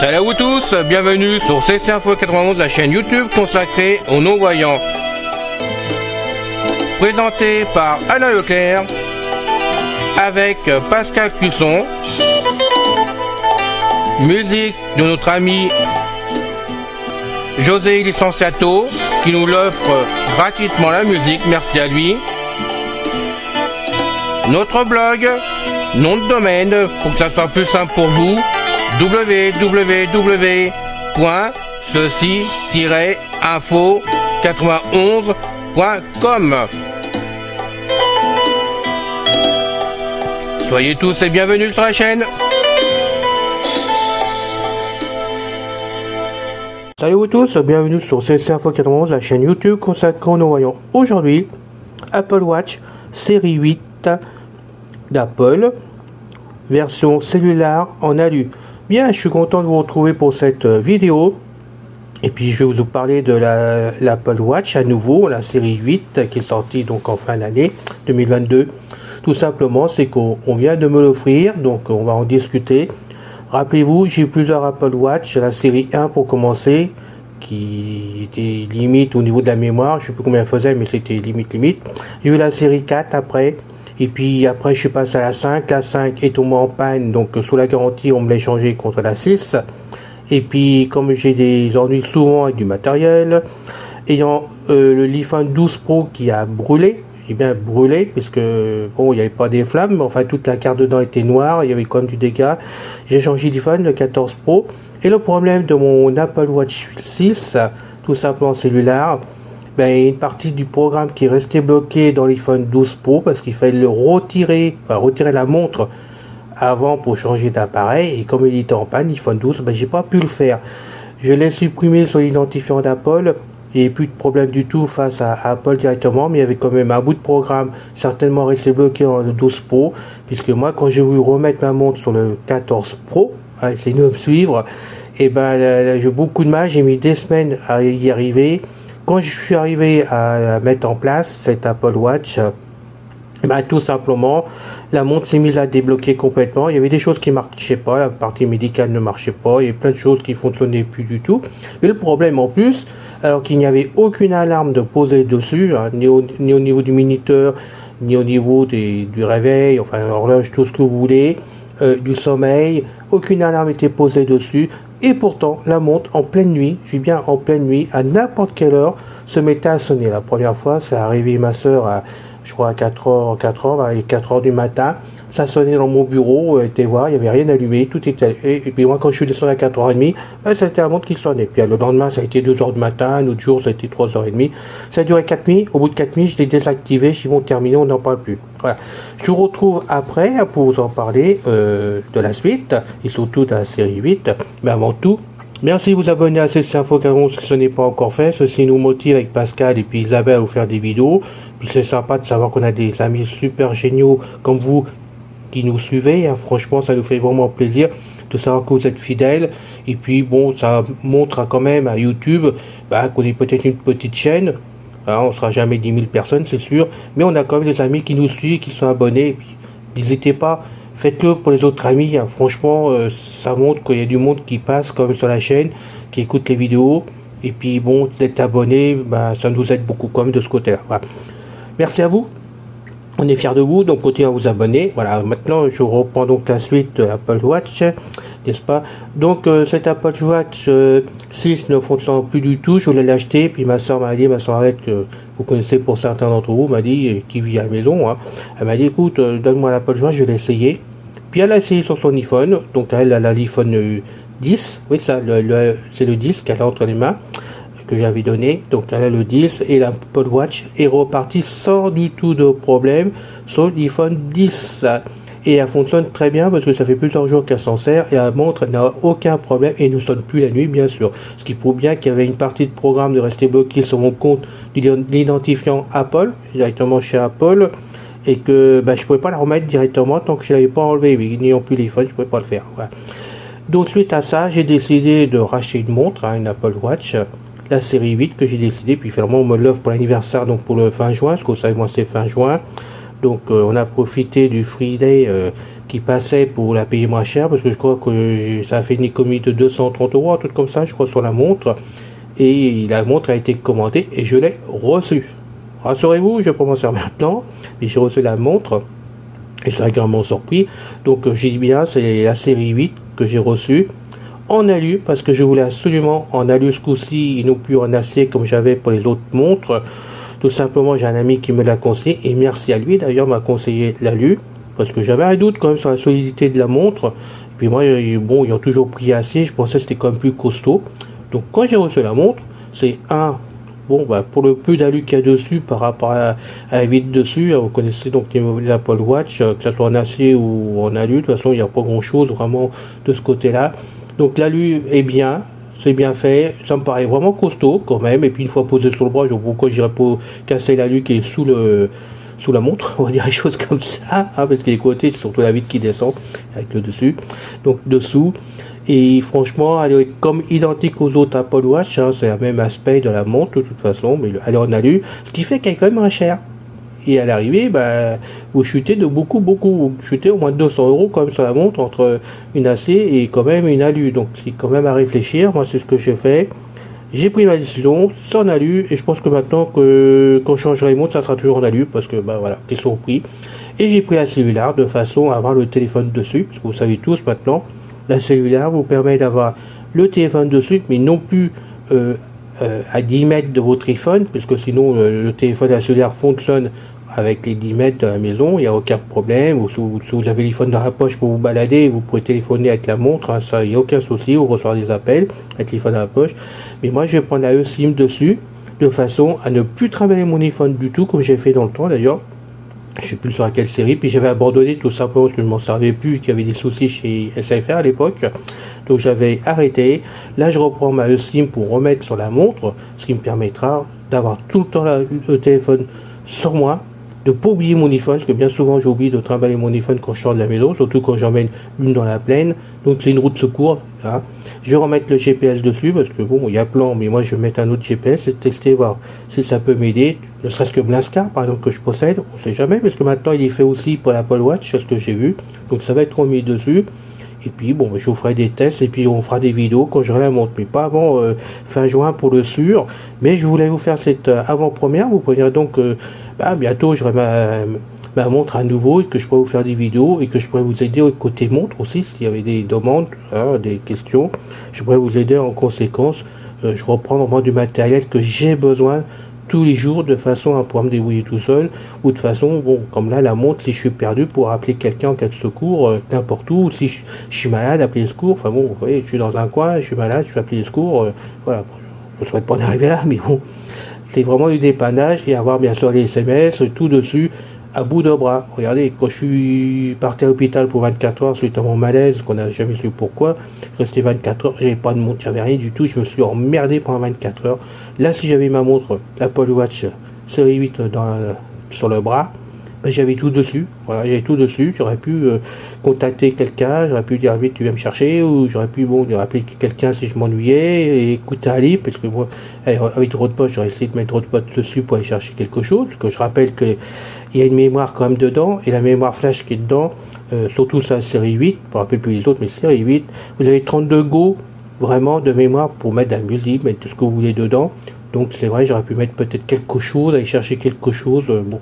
Salut à vous tous, bienvenue sur CC Info 91, la chaîne YouTube consacrée aux non-voyants. Présenté par Alain Leclerc, avec Pascal Cusson, musique de notre ami José Licenciato, qui nous l'offre gratuitement la musique, merci à lui. Notre blog, nom de domaine, pour que ça soit plus simple pour vous, www.ceci-info91.com. Soyez tous et bienvenus sur la chaîne. Salut à tous, bienvenue sur CC Info 91, la chaîne YouTube consacrée aux non-voyants. Aujourd'hui, Apple Watch série 8 d'Apple, version cellulaire en alu. Bien, je suis content de vous retrouver pour cette euh, vidéo. Et puis je vais vous parler de l'Apple Watch à nouveau, la série 8 qui est sortie donc en fin d'année 2022. Tout simplement, c'est qu'on vient de me l'offrir, donc on va en discuter. Rappelez-vous, j'ai eu plusieurs Apple Watch, la série 1 pour commencer, qui était limite au niveau de la mémoire, je sais plus combien elle faisait, mais c'était limite limite. J'ai eu la série 4 après, et puis après, je suis passé à la 5. La 5 est tombée en panne, donc sous la garantie, on me l'a changé contre la 6. Et puis, comme j'ai des ennuis souvent avec du matériel, ayant euh, le Lifan 12 Pro qui a brûlé, bien brûlé, puisque bon, il n'y avait pas des flammes, mais enfin toute la carte dedans était noire, il y avait quand même du dégât. J'ai changé d'iPhone, le 14 Pro. Et le problème de mon Apple Watch 6, tout simplement cellulaire, ben, une partie du programme qui est resté bloqué dans l'iPhone 12 Pro parce qu'il fallait le retirer, enfin, retirer la montre avant pour changer d'appareil et comme il était en panne, l'iPhone 12, ben, j'ai pas pu le faire. Je l'ai supprimé sur l'identifiant d'Apple. Il n'y a plus de problème du tout face à Apple directement, mais il y avait quand même un bout de programme certainement resté bloqué en 12 Pro, puisque moi, quand j'ai voulu remettre ma montre sur le 14 Pro, c'est nous me suivre, et ben j'ai beaucoup de mal, j'ai mis des semaines à y arriver. Quand je suis arrivé à mettre en place cet Apple Watch, ben, tout simplement, la montre s'est mise à débloquer complètement. Il y avait des choses qui ne marchaient pas, la partie médicale ne marchait pas, il y avait plein de choses qui fonctionnaient plus du tout. Et le problème en plus, alors qu'il n'y avait aucune alarme de poser dessus, hein, ni, au, niveau du minuteur, ni au niveau du réveil, enfin l'horloge, tout ce que vous voulez, euh, du sommeil, aucune alarme était posée dessus. Et pourtant, la montre en pleine nuit, je dis bien en pleine nuit, à n'importe quelle heure, se mettait à sonner. La première fois, ça arrivé ma soeur à, je crois, à 4h, 4h, à 4h du matin. Ça sonnait dans mon bureau, euh, était voir, il n'y avait rien allumé, tout était. Et, puis moi, quand je suis descendu à 4h30, ben, c'était la montre qui sonnait. Puis le lendemain, ça a été 2h du matin, un autre jour, ça a été 3h30. Ça a duré 4 nuits. Au bout de 4 nuits, je l'ai désactivé, je dis bon, terminé, on n'en parle plus. Voilà. Je vous retrouve après pour vous en parler euh, de la suite, et surtout de la série 8. Mais avant tout, Merci de vous abonner à CC Info 41 si ce n'est pas encore fait. Ceci nous motive avec Pascal et puis Isabelle à vous faire des vidéos. Puis c'est sympa de savoir qu'on a des amis super géniaux comme vous qui nous suivez. Hein. Franchement, ça nous fait vraiment plaisir de savoir que vous êtes fidèles. Et puis, bon, ça montre quand même à YouTube bah, qu'on est peut-être une petite chaîne. Hein, on sera jamais 10 000 personnes, c'est sûr. Mais on a quand même des amis qui nous suivent, qui sont abonnés. N'hésitez pas, faites-le pour les autres amis. Hein. Franchement, euh, ça montre qu'il y a du monde qui passe quand même sur la chaîne, qui écoute les vidéos. Et puis, bon, d'être abonné, bah, ça nous aide beaucoup quand même de ce côté-là. Merci à vous. On est fiers de vous, donc continuez à vous abonner. Voilà, maintenant je reprends donc la suite de Apple Watch, n'est-ce pas? Donc euh, cet Apple Watch 6 euh, ne fonctionne plus du tout, je voulais l'acheter, puis ma soeur m'a dit, ma soeur Arlette, que vous connaissez pour certains d'entre vous, m'a dit, euh, qui vit à la maison, hein, elle m'a dit, écoute, donne-moi l'Apple Watch, je vais l'essayer. Puis elle a essayé sur son iPhone, donc elle, a l'iPhone 10, oui ça, c'est le 10 qu'elle a entre les mains que j'avais donné. Donc a le 10 et l'Apple Watch est reparti sans du tout de problème sur l'iPhone 10. Et elle fonctionne très bien parce que ça fait plusieurs jours qu'elle s'en sert et la montre n'a aucun problème et ne sonne plus la nuit bien sûr. Ce qui prouve bien qu'il y avait une partie de programme de rester bloqué sur mon compte l'identifiant Apple, directement chez Apple. et que bah, je pouvais pas la remettre directement tant que je l'avais pas enlevé. N'ayant plus l'iPhone, je pouvais pas le faire. Donc suite à ça, j'ai décidé de racheter une montre, hein, une Apple Watch, la série 8 que j'ai décidé. Puis finalement, on me l'offre pour l'anniversaire, donc pour le fin juin, parce que vous savez, moi c'est fin juin. Donc euh, on a profité du free day euh, qui passait pour la payer moins cher, parce que je crois que ça a fait une économie de 230 euros, truc comme ça, je crois, sur la montre. Et la montre a été commandée et je l'ai reçue. Rassurez-vous, je commence à maintenant, mais j'ai reçu la montre. Et je suis agréablement surpris. Donc euh, j'ai dit bien, c'est la série 8 que j'ai reçue en alu parce que je voulais absolument en alu ce coup-ci et non plus en acier comme j'avais pour les autres montres. Tout simplement, j'ai un ami qui me l'a conseillé et merci à lui d'ailleurs m'a conseillé l'alu parce que j'avais un doute quand même sur la solidité de la montre. Et puis moi, bon, ils ont toujours pris assez, je pensais que c'était quand même plus costaud. Donc quand j'ai reçu la montre, c'est un Bon, bah, pour le peu d'alu qu'il y a dessus par rapport à, la vide dessus, vous connaissez donc les Apple Watch, euh, que ce soit en acier ou en alu, de toute façon, il n'y a pas grand chose vraiment de ce côté-là. Donc l'alu est bien, c'est bien fait, ça me paraît vraiment costaud quand même, et puis une fois posé sur le bras, je vois pourquoi j'irais pas casser l'alu qui est sous le sous la montre, on va dire des choses comme ça, hein, parce que les côtés, c'est surtout la vitre qui descend avec le dessus. Donc dessous, et franchement, elle est comme identique aux autres Apple Watch, hein, c'est le même aspect de la montre de toute façon, mais elle en alu, ce qui fait qu'elle est quand même moins chère. Et à l'arrivée, bah, vous chutez de beaucoup, beaucoup. Vous chutez au moins de 200 euros quand même sur la montre entre une AC et quand même une alu. Donc c'est quand même à réfléchir. Moi, c'est ce que j'ai fait. J'ai pris ma décision sans alu et je pense que maintenant que quand je changerai les montres, ça sera toujours en alu parce que bah voilà, question surpris. Et j'ai pris la cellulaire de façon à avoir le téléphone dessus, parce que vous savez tous maintenant, la cellulaire vous permet d'avoir le téléphone dessus, mais non plus euh, euh, à 10 mètres de votre iPhone, puisque sinon le, téléphone à cellulaire fonctionne avec les 10 mètres de la maison, il n'y a aucun problème. Ou si, vous avez l'iPhone dans la poche pour vous balader, vous pouvez téléphoner avec la montre, hein, ça, il n'y a aucun souci, vous recevez des appels avec le téléphone dans la poche. Mais moi, je vais prendre la eSIM dessus, de façon à ne plus travailler mon iPhone du tout, comme j'ai fait dans le temps d'ailleurs je sais plus sur quelle série, puis j'avais abandonné tout simplement parce que je ne m'en servais plus, qu'il y avait des soucis chez SFR à l'époque. Donc j'avais arrêté. Là, je reprends ma eSIM pour remettre sur la montre, ce qui me permettra d'avoir tout le temps le téléphone sur moi, de pas oublier mon iPhone, parce que bien souvent j'oublie de trimballer mon iPhone quand je sors de la maison, surtout quand j'emmène une dans la plaine. Donc c'est une route secours. Hein. Je vais remettre le GPS dessus, parce que bon, il y a plan, mais moi je vais mettre un autre GPS et tester, voir si ça peut m'aider. Ne serait-ce que Blascar, par exemple, que je possède, on ne sait jamais, parce que maintenant il est fait aussi pour l'Apple Watch, c'est ce que j'ai vu. Donc ça va être remis dessus. Et puis bon, je vous ferai des tests et puis on fera des vidéos quand j'aurai la montre, mais pas avant euh, fin juin pour le sûr. Mais je voulais vous faire cette euh, avant-première. Vous pourrez donc euh, bah, bientôt j'aurai ma, montre à nouveau et que je pourrai vous faire des vidéos et que je pourrai vous aider au côté montre aussi s'il y avait des demandes, hein, des questions. Je pourrais vous aider en conséquence. je reprends vraiment du matériel que j'ai besoin tous les jours de façon à pouvoir me débrouiller tout seul ou de façon, bon, comme là, la montre, si je suis perdu pour appeler quelqu'un en cas de secours, euh, n'importe où, si je, suis malade, appeler le secours, enfin bon, vous voyez, je suis dans un coin, je suis malade, je vais appeler le secours, euh, voilà, je ne souhaite pas en arriver là, mais bon, c'est vraiment du dépannage et avoir bien sûr les SMS, tout dessus, à bout de bras. Regardez, quand je suis parti à l'hôpital pour 24 heures suite à mon malaise, qu'on n'a jamais su pourquoi, je restais 24 heures, j'avais pas de montre, j'avais rien du tout, je me suis emmerdé pendant 24 heures. Là, si j'avais ma montre, l'Apple Watch série 8 dans, sur le bras, j'avais tout dessus. Voilà, j'avais tout dessus. J'aurais pu euh, contacter quelqu'un, j'aurais pu dire vite tu viens me chercher, ou j'aurais pu bon appeler quelqu'un si je m'ennuyais et écouter un livre, parce que moi avec Rodpot, j'aurais essayé de mettre Rodpot dessus pour aller chercher quelque chose, parce que je rappelle qu'il y a une mémoire quand même dedans, et la mémoire flash qui est dedans, euh, surtout sa série 8, pour rappeler plus les autres, mais série 8, vous avez 32 Go vraiment de mémoire pour mettre de la musique, mettre tout ce que vous voulez dedans. Donc c'est vrai, j'aurais pu mettre peut-être quelque chose, aller chercher quelque chose, euh, bon,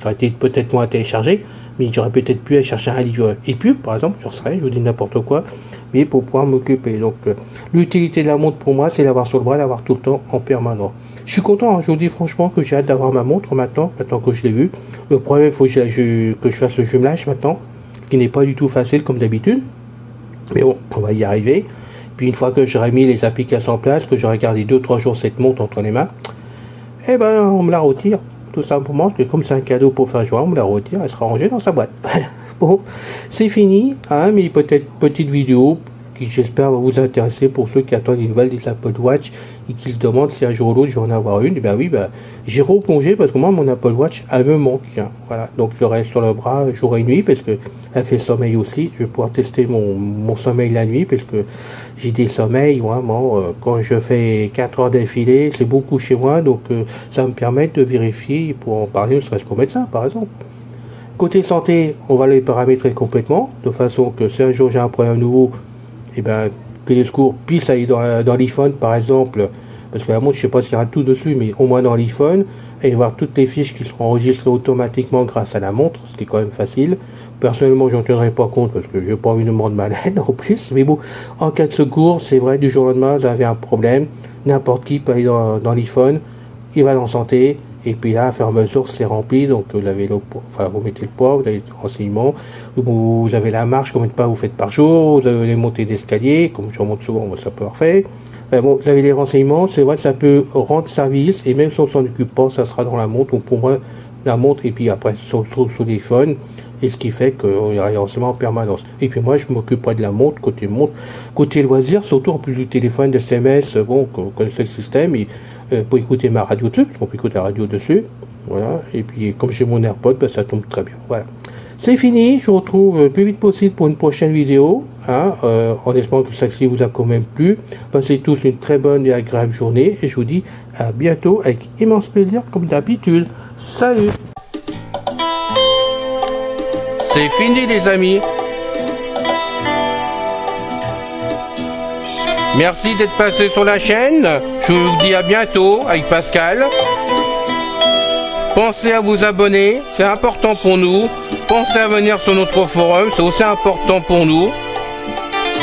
ça aurait été peut-être moins téléchargé, mais j'aurais peut-être pu aller chercher un livre et puis par exemple, j'en sais, je vous dis n'importe quoi, mais pour pouvoir m'occuper. Donc, euh, l'utilité de la montre pour moi, c'est l'avoir sur le bras, l'avoir tout le temps en permanent. Je suis content, hein, je vous dis franchement que j'ai hâte d'avoir ma montre maintenant, maintenant que je l'ai vue. Le problème, il faut que je, que je fasse le jumelage maintenant, ce qui n'est pas du tout facile comme d'habitude. Mais bon, on va y arriver. Puis une fois que j'aurai mis les applications en place, que j'aurai gardé 2-3 jours cette montre entre les mains, eh ben on me la retire tout simplement que comme c'est un cadeau pour fin juin, on me la retire, elle sera rangée dans sa boîte. bon, c'est fini, hein, mais peut-être petite vidéo qui j'espère va vous intéresser pour ceux qui attendent les nouvelles des Apple Watch et qui se demandent si un jour ou l'autre je vais en avoir une. Et eh ben oui, ben, j'ai replongé parce que moi mon Apple Watch elle me manque. Voilà, donc je reste sur le bras jour et nuit parce que elle fait sommeil aussi. Je vais pouvoir tester mon, mon sommeil la nuit parce que j'ai des sommeils vraiment euh, quand je fais 4 heures d'affilée, c'est beaucoup chez moi donc euh, ça me permet de vérifier pour en parler ne serait-ce qu'au médecin par exemple. Côté santé, on va les paramétrer complètement, de façon que si un jour j'ai un problème nouveau, et eh ben, que les secours puissent aller dans, l'iPhone par exemple, parce que la montre, je sais pas s'il y aura tout dessus, mais au moins dans l'iPhone, et voir toutes les fiches qui seront enregistrées automatiquement grâce à la montre, ce qui est quand même facile. Personnellement, j'en tiendrai pas compte parce que j'ai pas envie de me malade en plus. Mais bon, en cas de secours, c'est vrai, du jour au lendemain, vous avez un problème. N'importe qui peut aller dans, l'iPhone, il va dans santé, et puis là, à mesure, c'est rempli. Donc, vous, avez le, enfin, vous mettez le poids, vous avez le renseignement, vous avez la marche, combien de pas vous faites par jour, vous avez les montées d'escalier, comme je remonte souvent, ça peut bon, vous avez les renseignements, c'est vrai que ça peut rendre service, et même si on s'en occupe pas, ça sera dans la montre. Donc, pour moi, la montre, et puis après, sur, phones, et ce qui fait y a les renseignements en permanence. Et puis moi, je m'occuperai de la montre, côté montre, côté loisir, surtout en plus du téléphone, de SMS, bon, vous connaissez le système, euh, pour écouter ma radio dessus, parce qu'on peut écouter la radio dessus. Voilà. Et puis, comme j'ai mon AirPod, ben, ça tombe très bien. Voilà. C'est fini. Je vous retrouve le plus vite possible pour une prochaine vidéo. En espérant que celle-ci vous a quand même plu. Passez tous une très bonne et agréable journée. Et je vous dis à bientôt avec immense plaisir, comme d'habitude. Salut C'est fini, les amis. Merci d'être passé sur la chaîne. Je vous dis à bientôt avec Pascal. Pensez à vous abonner, c'est important pour nous. Pensez à venir sur notre forum, c'est aussi important pour nous.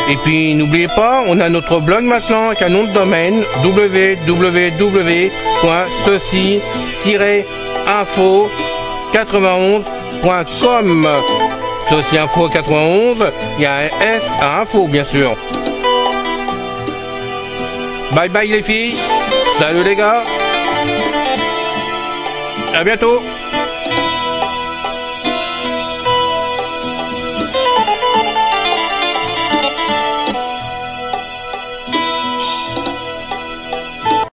Et puis n'oubliez pas, on a notre blog maintenant avec un nom de domaine www.ceci-info91.com. Ceci Info 91, il y a un S à info bien sûr. Bye bye les filles. Salut les gars. À bientôt.